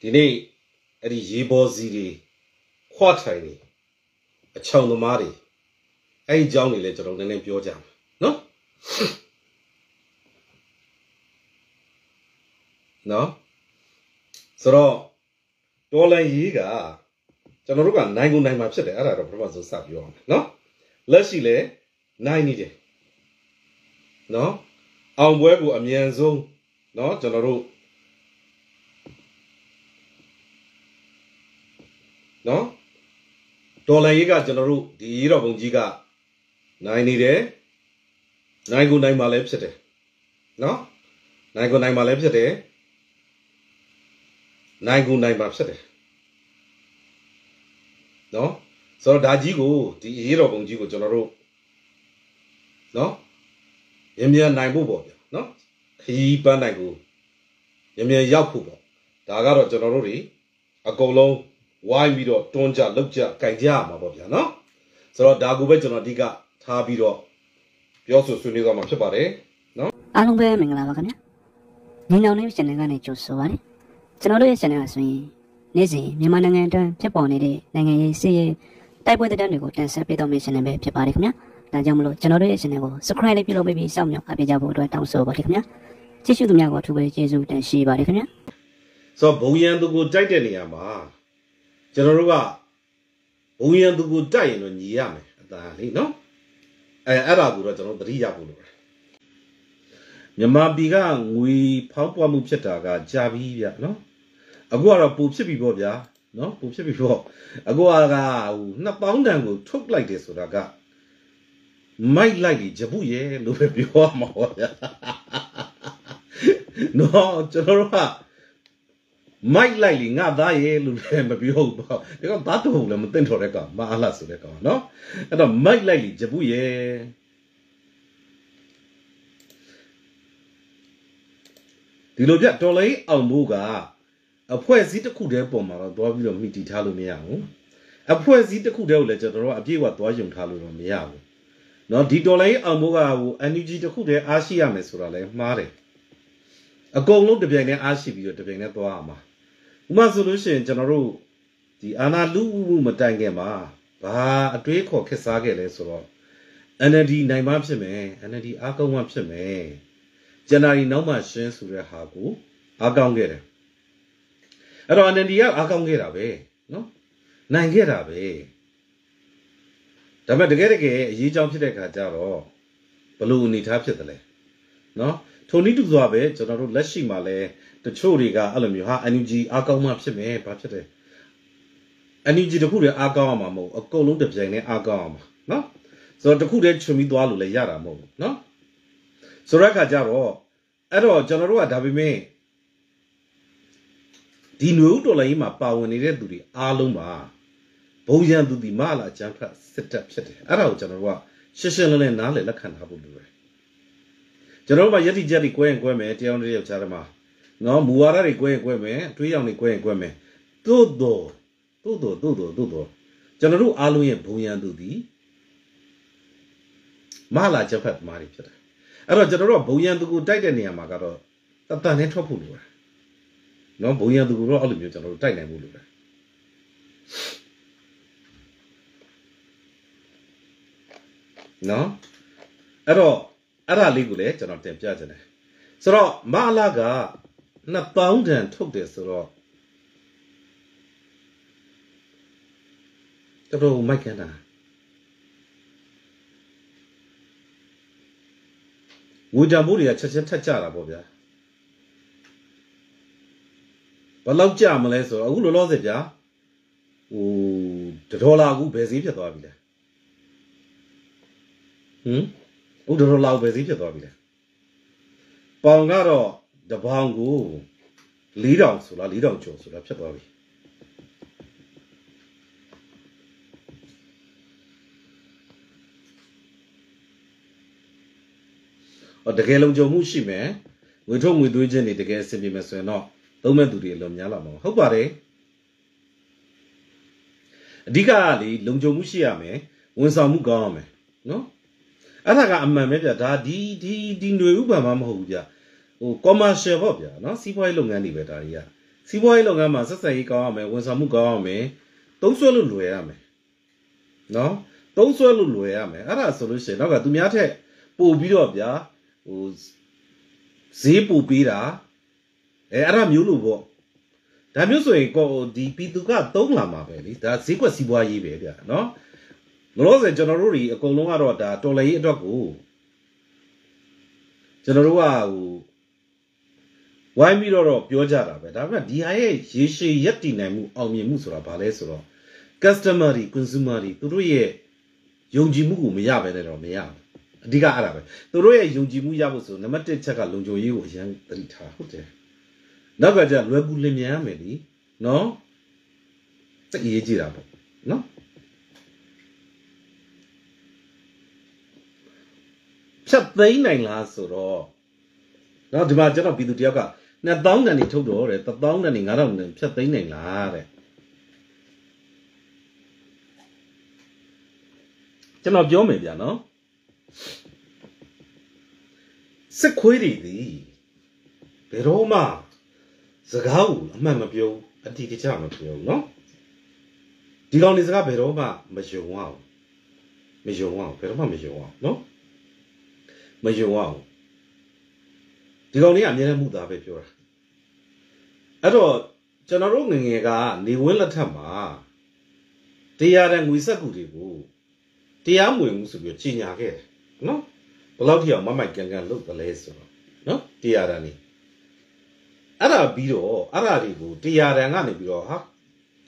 ဒီနေ့အဲ့ဒီရေပေါ်စီတွေခွားထိုင်နေအချောင်သမားတွေအဲ့ဒီအကြောင်းတွေလည်းကျွန်တော်နည်းနည်းပြောကြမှာနော်နော်ဆိုတော့တော်လန်ရေးကကျွန်တော်တို့ကနိုင်ကုန်နိုင်မှာဖြစ်တယ်အဲ့ဒါတော့ပထမဆုံးစပြောအောင်နော်လက်ရှိလဲနိုင်နေတယ်နော်အောင်ပွဲကိုအမြန်ဆုံးနော်ကျွန်တော်တို့နော် ဒေါ်လာရေးကကျွန်တော်တို့ဒီရေးတော်ပုံကြီးကနိုင်နေတယ်နိုင်ကိုနိုင်မှာလည်းဖြစ်တယ်နော်နိုင်ကိုနိုင်မှာလည်းဖြစ်တယ်နိုင်ကိုနိုင်မှာဖြစ်တယ်နော်ဆိုတော့ဒါကြီးကိုဒီရေးတော်ပုံကြီးကိုကျွန်တော်တို့နော်မြန်မြန်နိုင်ဖို့ပေါ့ဗျာနော်ခရီးပန်းနိုင်ကိုမြန်မြန်ရောက်ဖို့ပေါ့ဒါကတော့ကျွန်တော်တို့တွေအကုန်လုံး ဝိုင်းပြီးတော့တွန်းကြလောက်ကြကြိုင်ကြရမှာပေါ့ဗျာနော်ဆိုတော့ဒါကိုပဲကျွန်တော်အဓိကထားပြီးတော့ပြောဆိုဆွေးနွေးသွားမှာဖြစ်ပါတယ်နော်အားလုံးပဲမင်္ဂလာပါခင်ဗျာညီနောင်လေး channel ကနေကြိုဆိုပါရစေကျွန်တော်တို့ရဲ့ channel ကဆိုရင်နေ့စဉ်မြန်မာနိုင်ငံအတွင်းဖြစ်ပေါ်နေတဲ့နိုင်ငံရေးစီးရေးတိုက်ပွဲသတင်းတွေကိုတင်ဆက်ပေးတော့မယ့် channel ပဲဖြစ်ပါတယ်ခင်ဗျာဒါကြောင့်မလို့ကျွန်တော်တို့ရဲ့ channel ကို subscribe လေးပြုလုပ်ပေးပြီးစောင့်မျှော်အားပေးကြဖို့အတွက်တောင်းဆိုပါတယ်ခင်ဗျာကြည့်ရှုသူများကိုအထူးပဲကျေးဇူးတင်ရှိပါတယ်ခင်ဗျာဆိုတော့ဘုံရန်သူကိုတိုက်တဲ့နေရာမှာ ကျွန်တော်တို့ကဘုံရန်သူကိုတိုက်ရင်တော့ညီရမယ်အသာလေးနော်အဲအဲ့ဒါကိုတော့ကျွန်တော်သတိရဖို့လိုတယ်မြန်မာပြည်ကငွေဖောင်းပွားမှုဖြစ်တာကကြာပြီဗျနော်အခုကတော့ပူဖြစ်ပြီပေါ့ဗျာနော်ပူဖြစ်ပြီပေါ့အခုကဟိုနှစ်ပေါင်းတန်ကိုထုတ်လိုက်တယ်ဆိုတာကမိုက်လိုက်ကြီးဂျပုရဲ့လို့ပဲပြောရမှာပေါ့ဗျာနော်ကျွန်တော်တို့က မိုက်လိုက်လေငါသားရဲ့လို့လည်းမပြောဘူးပေါ့ဒါကဘာတော့လည်းမသိတော့တဲ့ကောင်မအားလားဆိုတဲ့ကောင်နော်အဲ့တော့မိုက်လိုက်လေဂျပုရဲ့ဒီလိုပြတော်လေးအောင်မိုးကအဖွဲ့အစည်းတစ်ခုတည်းပုံမှာတော့သွားပြီးတော့မိတီထားလို့မရဘူးအဖွဲ့အစည်းတစ်ခုတည်းကိုလည်းကျွန်တော်တို့အပြည့်အဝသွားယုံထားလို့တော့မရဘူးเนาะဒီတော်လေးအောင်မိုးကဟို NUG တစ်ခုတည်းအားရှိရမယ်ဆိုတာလည်းမှားတယ်အကုန်လုံးတပြိုင်တည်းအားရှိပြီးတော့တပြိုင်တည်းသွားရမှာ ဥပမာဆိုလို့ရှိရင်ကျွန်တော်တို့ဒီအာနာလူမှုမတိုင်ခင်မှာဘာအတွေးခေါ်ခက်စားခဲ့လဲဆိုတော့ NLD နိုင်မှဖြစ်မယ် NLD အားကောင်းမှဖြစ်မယ်ဇန်နဝါရီနောက်မှရှင်းဆိုတဲ့ဟာကိုအားကောင်းခဲ့တယ်အဲ့တော့ NLD ကအားကောင်းခဲ့တာပဲနော်နိုင်ခဲ့တာပဲဒါပေမဲ့တကယ်တကယ်အရေးကြောင်းဖြစ်တဲ့ခါကျတော့ဘလို့အနေထားဖြစ်တယ်လဲနော် ထိုနည်းတူစွာပဲကျွန်တော်တို့လက်ရှိမှာလဲတချို့တွေကအဲ့လိုမျိုးဟာ NUG အားကောင်းမှဖြစ်မယ်ဘာဖြစ်တယ် NUG တခုတည်းအားကောင်းအောင်မှာမဟုတ်အကုန်လုံးတစ်ပြိုင်တည်းအားကောင်းအောင်မှာနော်ဆိုတော့တခုတည်းချွန်ပြီးသွားလို့လည်းရတာမဟုတ်ဘူးနော်ဆိုတော့အခါကျတော့အဲ့တော့ကျွန်တော်တို့ကဒါပေမဲ့ဒီနွေဦးတော်လိုင်းမှာပါဝင်နေတဲ့သူတွေအားလုံးပါဘုံရန်သူဒီမလာအကျန်းဖတ်စစ်တပ်ဖြစ်တယ်အဲ့ဒါကိုကျွန်တော်တို့ကရှင်းရှင်းလင်းလင်းနားလည်လက်ခံထားဖို့လိုတယ် ကျွန်တော်တို့ကယက်တိကြက်တွေကွဲရင်ကွဲမယ်တရားတော်ယောက်ျားတွေမှာနော်မူဝါဒတွေကွဲရင်ကွဲမယ်အတွေးရောင်တွေကွဲရင်ကွဲမယ်သို့တော့သို့တော့သို့တော့သို့တော့ကျွန်တော်တို့အားလုံးရဲ့ဘုံရန်သူဒီမလာချက်ဖက်မာတွေဖြစ်တယ်အဲ့တော့ကျွန်တော်တို့ကဘုံရန်သူကိုတိုက်တဲ့နေရာမှာကတော့တတန်နဲ့ထွက်ဖို့လိုတယ်နော်ဘုံရန်သူကိုတော့အဲ့လိုမျိုးကျွန်တော်တို့တိုက်နိုင်ဖို့လိုတယ်နော်အဲ့တော့ အဲ့ဒါလေးကိုလည်းကျွန်တော်တင်ပြချင်တယ်ဆိုတော့မအလာကနှစ်ပေါင်းတန်ထုတ်တယ်ဆိုတော့တော်တော်မိုက်ကန်တာဝေတံမိုးတွေကချက်ချင်းထက်ကြတာပေါ့ဗျာဘယ်လောက်ကြမလဲဆိုတော့အခုလောလောဆယ်ဗျာဟိုဒေါ်လာအခုဘယ်ဈေးဖြစ်သွားပြီလဲဟမ် ဥဒရလောက်ပဲဈေးဖြစ်သွားပြီလေပေါင်ကတော့တပေါင်ကို4000ဆိုလား4000ကျော်ဆိုလားဖြစ်သွားပြီအော်တကယ်လုံခြုံမှုရှိမယ်ငွေထုတ်ငွေသွင်းခြင်းတွေတကယ်အဆင်ပြေမယ်ဆိုရင်တော့သုံးမဲ့သူတွေအလွန်များလာမှာဟုတ်ပါတယ်အဓိကကလေလုံခြုံမှုရှိရမယ်ဝန်ဆောင်မှုကောင်းရမယ်နော် အဲ့ဒါကအမှန်ပဲဗျဒါဒီဒီဒီຫນွေဥပ္ပံမမဟုတ်ဘူးဗျဟို commercial ပေါ့ဗျာနော်စီးပွားရေးလုပ်ငန်းတွေပဲဒါတွေကစီးပွားရေးလုပ်ငန်းမှာဆက်ဆံရေးကောင်းရမယ်ဝန်ဆောင်မှုကောင်းရမယ်သုံးဆွဲလို့လွယ်ရမယ်နော်သုံးဆွဲလို့လွယ်ရမယ်အဲ့ဒါဆိုလို့ရှိရင်နောက်ကသူများထက်ပို့ပြီးတော့ဗျာဟိုဈေးပို့ပေးတာအဲအဲ့ဒါမျိုးလို့ပေါ့ဒါမျိုးဆိုရင်ကိုဒီပီတူကသုံးလာမှာပဲလေဒါဈေးကွက်စီးပွားရေးပဲဗျာနော် လောလောဆယ်ကျွန်တော်တို့တွေအကုန်လုံးကတော့ဒါတော်လည်းရေးအတွက်ကိုကျွန်တော်တို့ကဟိုဝိုင်းပြီးတော့ပြောကြတာပဲဒါပေမဲ့ဒီဟာရဲ့ရေရှည်ရက်တည်နိုင်မှုအောင်မြင်မှုဆိုတာဘာလဲဆိုတော့ customer တွေ consumer တွေသူတို့ရဲ့ယုံကြည်မှုကိုမရဘဲနဲ့တော့မရဘူးအဓိကအဲ့ဒါပဲသူတို့ရဲ့ယုံကြည်မှုရဖို့ဆိုနံပါတ်1ချက်ကလုံခြုံရေးကိုအရင်သတိထားဟုတ်တယ်နောက်ကကြလွယ်ကူလင်မြန်ရမယ်လीနော်စိတ်အရေးကြီးတာပေါ့နော် ဖြတ်သိမ်းနိုင်လားဆိုတော့နော်ဒီမှာကျွန်တော်ပြည်သူတယောက်က2000တန်နေထုတ်တော့တယ်1000တန်နေ9000တန်ဖြတ်သိမ်းနိုင်လားတဲ့ကျွန်တော်ပြောမယ်ဗျာနော်စစ်ခွေးတွေသည်ဘယ်တော့မှစကားကိုအမှန်မပြောအတိအကျမပြောနော်ဒီကောင်တွေစကားဘယ်တော့မှမယုံအောင်မယုံအောင်ဘယ်တော့မှမယုံအောင်နော် မယုံအောင်ဒီကောင်လေးကအများနဲ့မှုသားပဲပြောတာအဲ့တော့ကျွန်တော်တို့ငငယ်ကနေဝင်းလက်ထက်မှာတရားတဲ့ငွေဆက်ကူတွေကိုတရားမဝင်ဘူးဆိုပြီးကြီးညာခဲ့တယ်နော်ဘယ်လောက်ထိအောင်မမိုက်ကန်ကန်လုပ်တယ်လဲဆိုတော့နော်တရားတဲ့နေအဲ့ဒါပြီးတော့အဲ့ဒါတွေကိုတရားတဲ့ကနေပြီးတော့ဟာ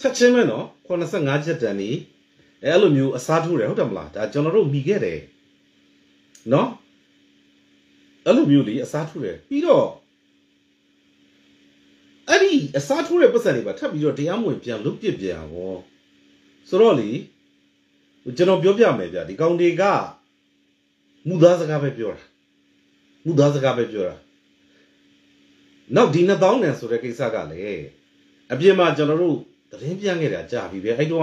ချက်ချင်းပဲနော်85ချက်တန်နေအဲ့လိုမျိုးအစားထိုးတယ်ဟုတ်တယ်မလားဒါကျွန်တော်တို့မိခဲ့တယ်နော် အဲ့လိုမျိုးလေးအစားထိုးတယ်ပြီးတော့အဲ့ဒီအစားထိုးတဲ့ပတ်စံတွေပါထပ်ပြီးတော့တရားမဝင်ပြန်လုတ်ပြစ်ပြန်ဟောဆိုတော့လေကျွန်တော်ပြောပြမယ်ဗျဒီကောင်တွေကမူသားစကားပဲပြောတာမူသားစကားပဲပြောတာနောက်ဒီ2000နဲ့ဆိုတဲ့ကိစ္စကလည်းအပြင်မှာကျွန်တော်တို့သတင်းပြခဲ့တာကြာပြီပဲအဲ့တော့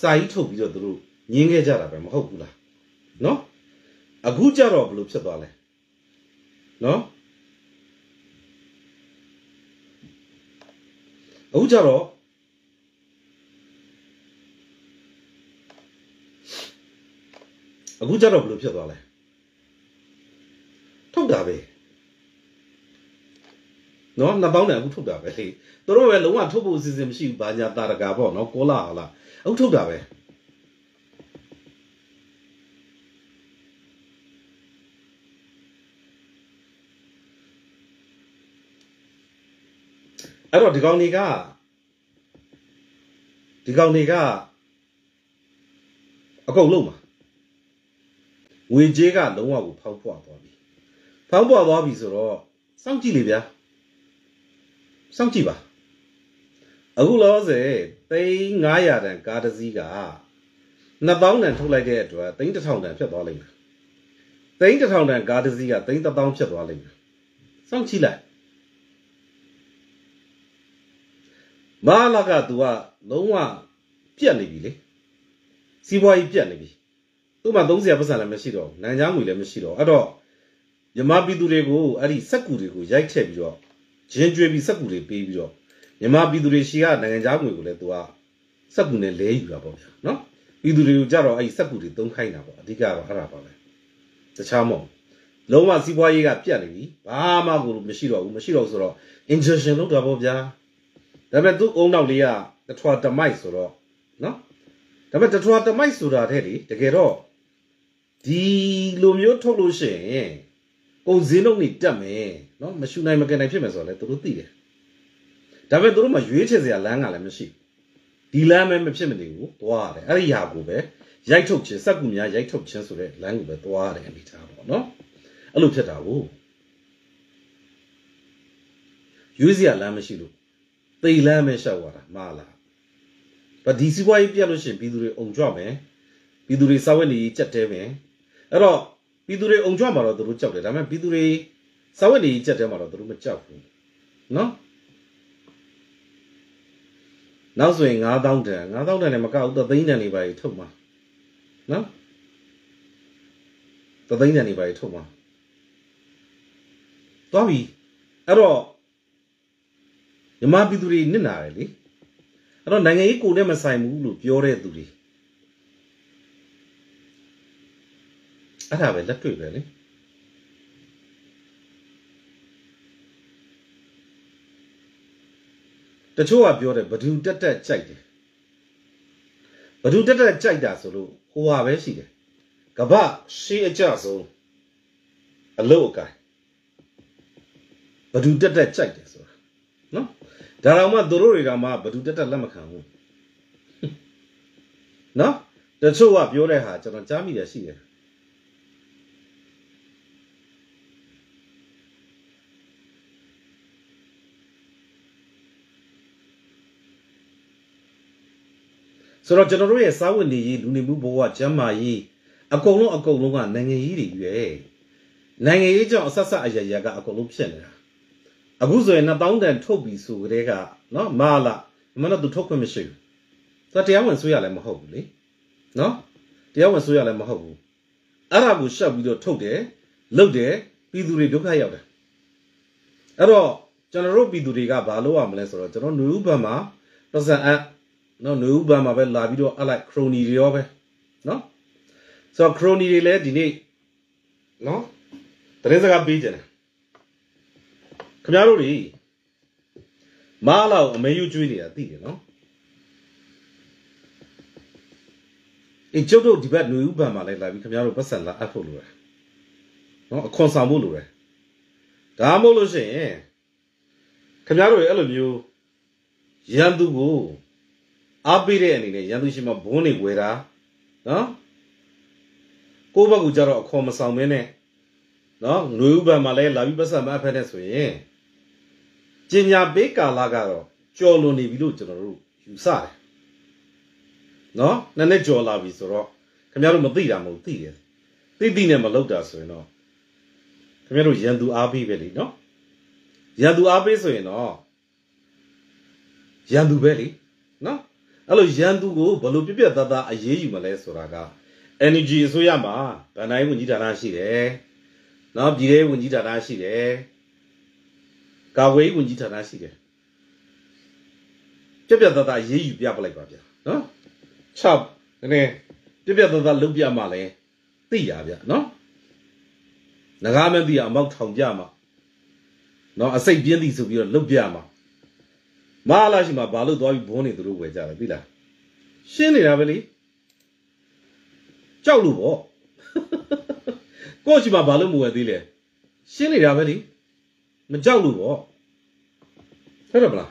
စာကြီးထုတ်ပြီးတော့သူတို့ညင်းခဲ့ကြတာပဲမဟုတ်ဘူးလားနော်အခုကြတော့ဘယ်လိုဖြစ်သွားလဲ နော်အခုကြတော့အခုကြတော့ဘယ်လိုဖြစ်သွားလဲထုတ်တာပဲနော်နှစ်ပေါင်းနဲ့အခုထုတ်တာပဲလေသူတို့ပဲလုံးဝထုတ်ဖို့အစီအစဉ်မရှိဘူးဘာညာတာရကာပေါ့နော်ကောလာဟာလားအခုထုတ်တာပဲ အဲ့တော့ဒီကောင်တွေကဒီကောင်တွေကအကုန်လုံးပါငွေကြေးကလုံးဝကိုဖောက်ဖွာသွားပြီဖောက်ဖွာသွားပြီဆိုတော့စောင့်ကြည့်လေဗျာစောင့်ကြည့်ပါအခုလောဆယ်သိန်း900တန်ကားတစ်စီးက2000တန်ထုတ်လိုက်တဲ့အတွက်သိန်း1000တန်ဖြစ်သွားလိမ့်မယ်သိန်း1000တန်ကားတစ်စီးကသိန်း1000ဖြစ်သွားလိမ့်မယ်စောင့်ကြည့်လိုက် မလာက तू ကလုံးဝပြက်နေပြီလေစီးပွားရေးပြက်နေပြီသူ့မှာ30ပတ်စံလည်းမရှိတော့ဘူးနိုင်ငံငွေလည်းမရှိတော့အဲ့တော့မြမပြည်သူတွေကိုအဲ့ဒီစက်ကူတွေကိုရိုက်ထည့်ပြီးတော့ဂျင်းကျွေးပြီးစက်ကူတွေပေးပြီးတော့မြမပြည်သူတွေရှီကနိုင်ငံသားငွေကိုလည်း तू ကစက်ကူနဲ့လဲယူတာပေါ့ဗျာနော်ပြည်သူတွေကိုကြတော့အဲ့ဒီစက်ကူတွေသုံးခိုင်းတာပေါ့အဓိကတော့အဲ့ဒါပါပဲတခြားမဟုတ်လုံးဝစီးပွားရေးကပြတ်နေပြီဘာမှကိုမရှိတော့ဘူးမရှိတော့ဆိုတော့ injection လုပ်တာပေါ့ဗျာ ဒါပေမဲ့သူ့အုံနောက်လေးကတထွာတမိုက်ဆိုတော့နော်ဒါပေမဲ့တထွာတမိုက်ဆိုတာတဲ့လေတကယ်တော့ဒီလိုမျိုးထုတ်လို့ရှိရင်ကုန်စင်းလုံးနေတက်မယ်နော်မရှူနိုင်မကန်နိုင်ဖြစ်မယ်ဆိုတော့လေသူတို့သိတယ်ဒါပေမဲ့သူတို့မှရွေးချယ်စရာလမ်းကလည်းမရှိဒီလမ်းပဲမဖြစ်မနေဘူးသွားရတယ်အဲ့ဒီဟာကိုပဲရိုက်ထုတ်ခြင်းစက်ကူများရိုက်ထုတ်ခြင်းဆိုတဲ့လမ်းကိုပဲသွားရတယ်အနေထားပေါ့နော်အဲ့လိုဖြစ်တာကိုရွေးစရာလမ်းမရှိလို့ သိလမ်းပဲရှောက်သွားတာမှားလားဗဒီစီပွားရေးပြတ်လို့ရှိရင်ပြည်သူတွေအုံကြွမယ်ပြည်သူတွေစာဝတ်နေကြီးကြက်တဲမယ်အဲ့တော့ပြည်သူတွေအုံကြွမှာတော့သူတို့ကြောက်တယ်ဒါပေမဲ့ပြည်သူတွေစာဝတ်နေကြီးကြက်တဲမှာတော့သူတို့မကြောက်ဘူးနော်နောက်ဆိုရင်9000တန်9000တန်လည်းမကောက်ဘူးသသိန်းတန်နေပါ ਈ ထုတ်မှာနော်သသိန်းတန်နေပါ ਈ ထုတ်မှာသွားပြီအဲ့တော့ မြန်မာပြည်သူတွေနစ်နာတယ်လေအဲ့တော့နိုင်ငံရေးကိုယ်နဲ့မဆိုင်ဘူးလို့ပြောတဲ့သူတွေအဲ့ဒါပဲလက်တွေ့ပဲလေတချို့ကပြောတယ်ဘဒူတက်တက်ကြိုက်တယ်ဘဒူတက်တက်ကြိုက်တာဆိုလို့ဟိုဟာပဲရှိတယ်ကပ္ပရှေးအကြဆုံးအလုတ်အကိုင်ဘဒူတက်တက်ကြိုက်တယ်ဆိုတာနော် ဒါတော့မှသူတို့တွေကမှဘဒူတက်တက်လက်မခံဘူးနော်တချို့ကပြောတဲ့ဟာကျွန်တော်ကြားမိတယ်ရှိတယ်ဆိုတော့ကျွန်တော်တို့ရဲ့စာဝတ်နေရေးလူနေမှုဘဝကျန်းမာရေးအကုန်လုံးအကုန်လုံးကနိုင်ငံရေးတွေရွယ်နိုင်ငံရေးကြောင့်အဆက်ဆက်အရရကအကုန်လုံးဖြစ်နေတာ အခုဆိုရင်2000တန်ထုတ်ပြီဆိုကြတဲ့ကနော်မလာမနတော့သူထုတ်ခွင့်မရှိဘူးသူတရားဝင်ဆွေးရလည်းမဟုတ်ဘူးလေနော်တရားဝင်ဆွေးရလည်းမဟုတ်ဘူးအဲ့ဒါကိုရှောက်ပြီးတော့ထုတ်တယ်လုတ်တယ်ပြည်သူတွေဒုက္ခရောက်တယ်အဲ့တော့ကျွန်တော်တို့ပြည်သူတွေကဘာလုပ်ရမလဲဆိုတော့ကျွန်တော်ຫນွေဥပံမှာပတ်စံအပ်နော်ຫນွေဥပံမှာပဲလာပြီးတော့အလိုက်ခရိုနီတွေရောပဲနော်ဆိုတော့ခရိုနီတွေလည်းဒီနေ့နော်တရင်စကားပေးကြတယ် ခင်ဗျားတို့တွေမားလောက်အမေယူကျွေးနေတာသိတယ်နော်အေးကျုပ်တို့ဒီဘက်ຫນွေဥပံမှာလည်းလာပြီးခင်ဗျားတို့ပတ်စံလာအပ်ဖို့လိုတယ်နော်အခွန်ဆောင်ဖို့လိုတယ်ဒါမှမဟုတ်လို့ရှိရင်ခင်ဗျားတို့ရဲ့အဲ့လိုမျိုးရန်သူကိုအားပေးတဲ့အနေနဲ့ရန်သူရှိမှဘုန်းနေွယ်တာနော်ကိုယ့်ဘက်ကကြတော့အခေါ်မဆောင်မင်းနဲ့နော်ຫນွေဥပံမှာလည်းလာပြီးပတ်စံမအပ်ဖက်နဲ့ဆိုရင် ကျင်ညာပေးကာလကတော့ကြော်လွန်နေပြီလို့ကျွန်တော်တို့ယူဆတယ်နော်နည်းနည်းကြော်လာပြီဆိုတော့ခင်ဗျားတို့မသိတာမဟုတ်သိတယ်သိသိနဲ့မလုပ်တာဆိုရင်တော့ခင်ဗျားတို့ရန်သူအားပေးပဲလीနော်ရန်သူအားပေးဆိုရင်တော့ရန်သူပဲလीနော်အဲ့လိုရန်သူကိုဘယ်လိုပြပြသားသားအရေးယူမလဲဆိုတာက energy အစိုးရမှာဗန်တိုင်းဝန်ကြီးဌာနရှိတယ်နော်ပြည်ထောင်ဝန်ကြီးဌာနရှိတယ် ကာဝေးဝန်ကြီးဌာနရှိတယ်ပြပြသားသားအရေးယူပြပလိုက်ပါဗျာနော်6နည်းနည်းပြပြသားသားလုပ်ပြမှလဲသိရဗျာနော်ငကားမသိရအမောက်ထောင်ကြမှာနော်အစိတ်ပြင်းသည်ဆိုပြီးတော့လုပ်ပြမှာမဟာလာရှိမှာဘာလို့သွားပြီးဘုန်းနေသူတို့ဝယ်ကြတယ်သိလားရှင်းနေတာပဲလေကြောက်လို့ပေါ့ကိုယ့်ရှိမှာဘာလို့မဝယ်သေးလဲရှင်းနေတာပဲလေ မကြောက်လို့ပေါ့ဟုတ်တယ်မလား